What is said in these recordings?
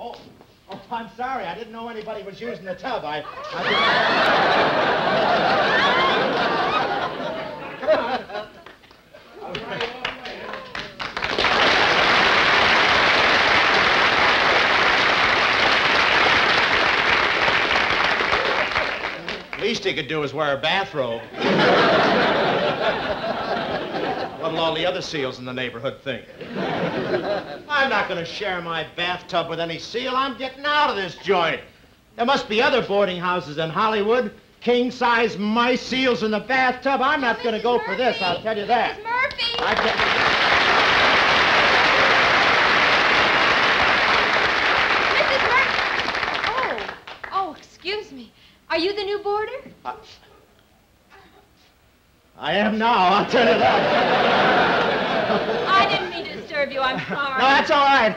Oh, oh, I'm sorry. I didn't know anybody was using the tub. I. I Come on. Least he could do is wear a bathrobe. What'll all the other seals in the neighborhood think? I'm not going to share my bathtub with any seal. I'm getting out of this joint. There must be other boarding houses in Hollywood. King-size mice seals in the bathtub. I'm not going to go for this, I'll tell you that. Mrs. Murphy! I can't... Mrs. Murphy! Oh, oh, excuse me. Are you the new boarder? I, I am now, I'll tell you that. I didn't mean to disturb you. I'm sorry. No, that's all right.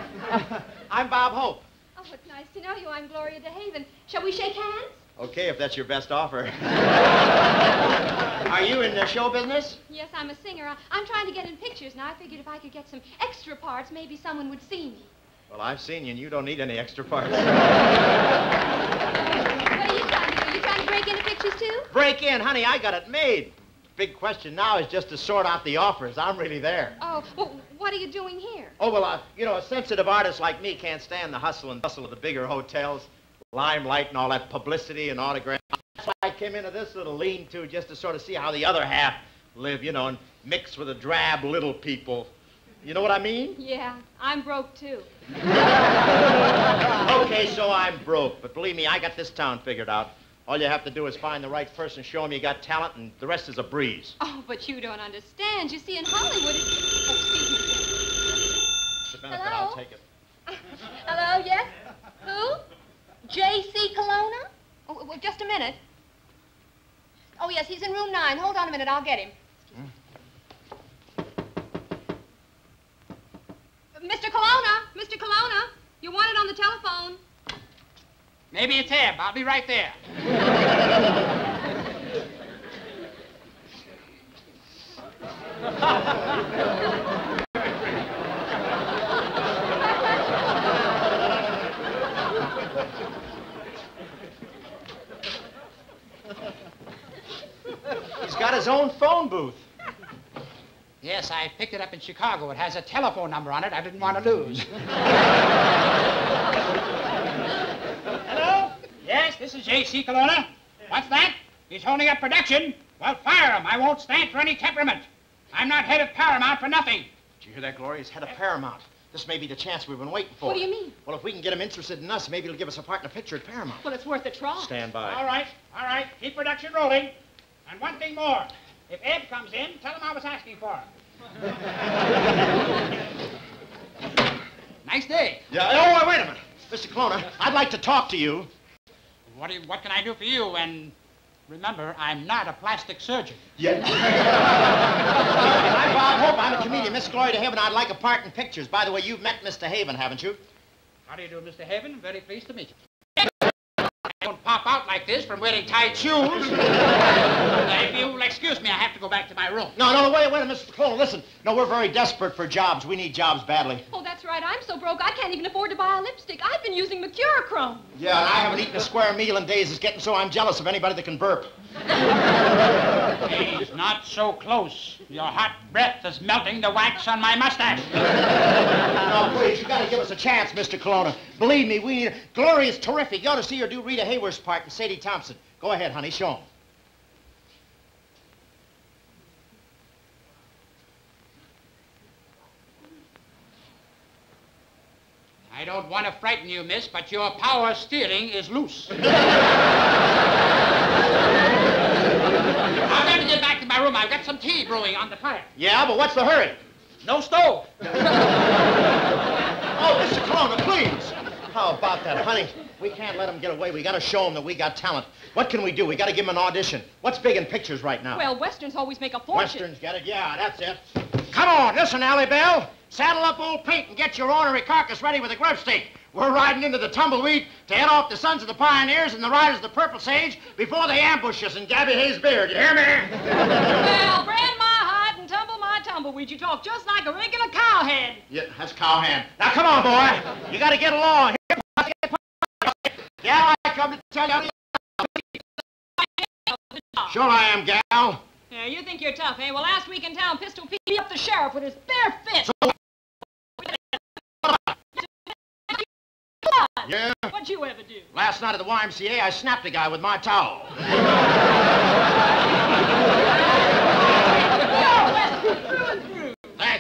I'm Bob Hope. Oh, it's nice to know you. I'm Gloria DeHaven. Shall we shake hands? Okay, if that's your best offer. Are you in the show business? Yes, I'm a singer. I, I'm trying to get in pictures, and I figured if I could get some extra parts, maybe someone would see me. Well, I've seen you, and you don't need any extra parts. What are you trying to do? You trying to break into pictures, too? Break in, honey, I got it made. Big question now is just to sort out the offers. I'm really there. Oh, well, what are you doing here? Oh, well, uh, you know, a sensitive artist like me can't stand the hustle and bustle of the bigger hotels, limelight and all that publicity and autographs. That's why I came into this little lean-to just to sort of see how the other half live, you know, and mix with the drab little people. You know what I mean? Yeah, I'm broke, too. okay, so I'm broke, but believe me, I got this town figured out. All you have to do is find the right person, show him you got talent, and the rest is a breeze. Oh, but you don't understand. You see, in Hollywood, it's... Oh, excuse me. It's a benefit, Hello? I'll take it. Hello, yes? Who? J.C. Colonna? Oh, well, just a minute. Oh, yes, he's in room nine. Hold on a minute, I'll get him. Hmm? Mr. Colonna, Mr. Colonna, you want it on the telephone. Maybe it's him. I'll be right there. He's got his own phone booth. Yes, I picked it up in Chicago. It has a telephone number on it I didn't want to lose. Hello? Yes, this is J.C. Colonna. What's that? He's holding up production. Well, fire him. I won't stand for any temperament. I'm not head of Paramount for nothing. Did you hear that, Gloria? He's head of Paramount. This may be the chance we've been waiting for. What do you mean? Well, if we can get him interested in us, maybe he'll give us a part in a picture at Paramount. Well, it's worth a try. Stand by. All right, all right. Keep production rolling. And one thing more. If Ed comes in, tell him I was asking for him. nice day. Yeah. Oh, wait a minute. Mr. Colonna, I'd like to talk to you. What, do you, what can I do for you? And remember, I'm not a plastic surgeon. Yeah. I'm Bob Hope. I'm a comedian. Miss Gloria Haven. I'd like a part in pictures. By the way, you've met Mr. Haven, haven't you? How do you do, Mr. Haven? Very pleased to meet you. I don't pop out like this from wearing tight shoes. if you'll excuse me, I have to go back to my room. No, no, wait, wait, Mr. Colonna, listen. No, we're very desperate for jobs. We need jobs badly. Oh, that's right. I'm so broke I can't even afford to buy a lipstick. I've been using Mercurochrome. Yeah, and I haven't eaten a square meal in days. It's getting so I'm jealous of anybody that can burp. He's not so close. Your hot breath is melting the wax on my mustache. No, please, you gotta give us a chance, Mr. Colonna. Believe me, we need... Gloria's terrific. You ought to see her do Rita Hayworth's part and Sadie Thompson. Go ahead, honey, show 'em. I don't want to frighten you, miss, but your power steering is loose. I've got to get back to my room. I've got some tea brewing on the fire. Yeah, but what's the hurry? No stove. Oh, Mr. Colonna, please. How about that, honey? We can't let them get away. We gotta show them that we got talent. What can we do? We gotta give them an audition. What's big in pictures right now? Well, westerns always make a fortune. Westerns, get it? Yeah, that's it. Come on, listen, Allie Bell. Saddle up old Pete and get your ornery carcass ready with a grub stake. We're riding into the tumbleweed to head off the Sons of the Pioneers and the Riders of the Purple Sage before they ambush us in Gabby Hayes' beard. You hear me? Well, brand my hide and tumble my. You talk just like a regular cowhead. yeah, that's cowhand. Now, come on, boy. You gotta get along. Here, Yeah, I come to tell you. Sure I am, gal. Yeah, you think you're tough, eh? Well, last week in town, Pistol Pete beat up the sheriff with his bare fist. Yeah. What'd you ever do? Last night at the YMCA, I snapped a guy with my towel.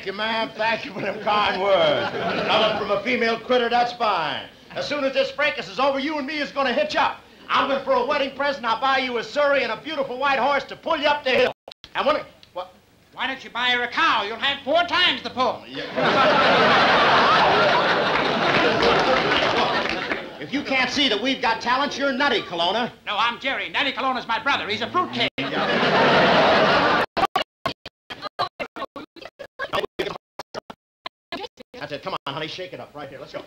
Thank you, ma'am. Thank you for them kind words. Coming from a female critter, that's fine. As soon as this fracas is over, you and me is going to hitch up. I'm going for a wedding present. I'll buy you a surrey and a beautiful white horse to pull you up the hill. And when it... What? Why don't you buy her a cow? You'll have four times the pull. Oh, if you can't see that we've got talent, you're nutty, Colonna. No, I'm Jerry. Nellie Colonna's my brother. He's a fruitcake. That's it. Come on, honey. Shake it up right here. Let's go.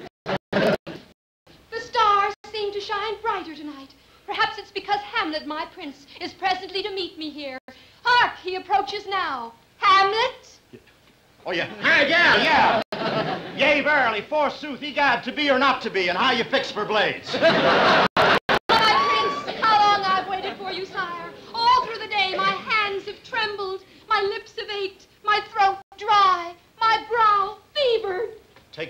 The stars seem to shine brighter tonight. Perhaps it's because Hamlet, my prince, is presently to meet me here. Hark, he approaches now. Hamlet? Oh, yeah. Hey, yeah, yeah. Yea, verily, forsooth, he got to be or not to be, and how you fix for blades. My prince, how long I've waited for you, sire. All through the day, my hands have trembled, my lips have ached, my throat dry, my brow fevered.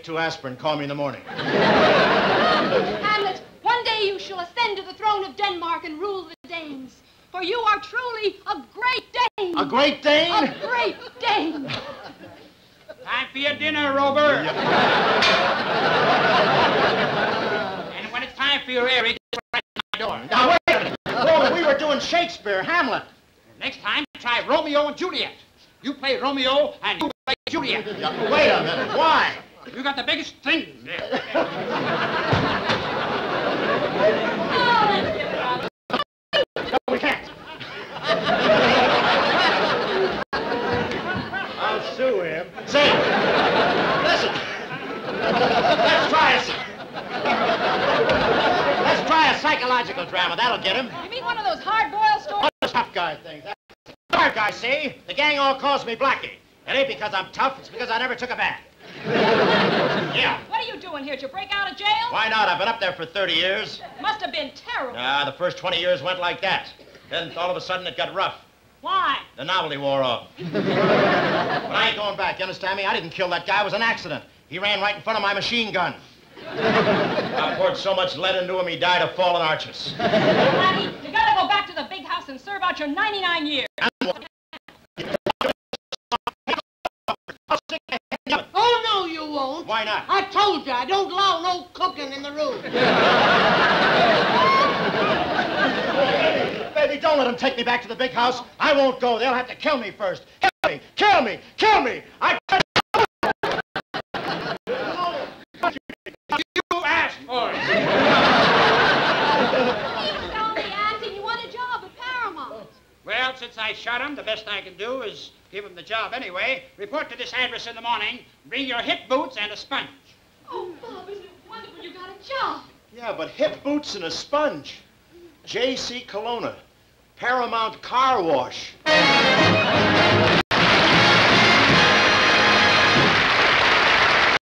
Take two aspirin. Call me in the morning. Hamlet, one day you shall ascend to the throne of Denmark and rule the Danes. For you are truly a great Dane. A great Dane? A great Dane. Time for your dinner, Rover. and when it's time for your air, he gets right to my door. Now, wait a minute. Rover, we were doing Shakespeare, Hamlet. Next time, try Romeo and Juliet. You play Romeo and you play Juliet. Yeah, wait a minute. Why? You got the biggest thing there. Oh, let's give it up. No, we can't. I'll sue him. Say, listen. Let's try a... Let's try a psychological drama. That'll get him. You mean one of those hard-boiled stories? One of those tough guy things. Tough guy, see? The gang all calls me Blackie. It ain't because I'm tough. It's because I never took a bath. yeah. What are you doing here? Did you break out of jail? Why not? I've been up there for 30 years. Must have been terrible. Ah, the first 20 years went like that. Then all of a sudden it got rough. Why? The novelty wore off. but I ain't going back, you understand me? I didn't kill that guy. It was an accident. He ran right in front of my machine gun. I poured so much lead into him, he died of fallen arches. Laddie, you gotta go back to the big house and serve out your 99 years. Oh, no, you won't. Why not? I told you, I don't allow no cooking in the room. Baby, don't let them take me back to the big house. I won't go. They'll have to kill me first. Kill me! Kill me! Kill me! I... You asked for it. He was only acting. You want a job at Paramount. Well, since I shot him, the best I can do is give him the job anyway. Report to this address in the morning. Bring your hip boots and a sponge. Oh, Bob, isn't it wonderful you got a job? Yeah, but hip boots and a sponge. J.C. Colonna. Paramount Car Wash.